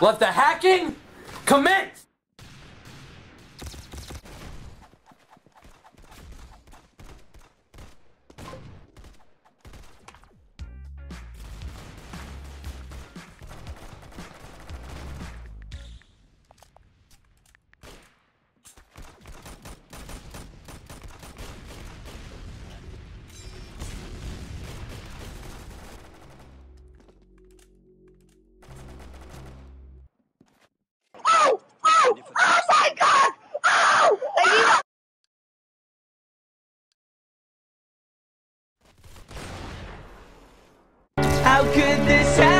Let the hacking commence! How could this happen?